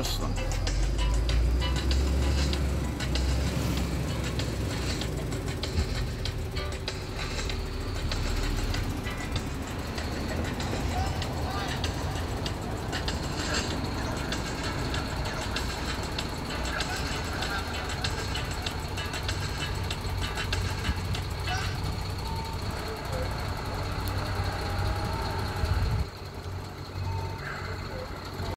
Wrestling.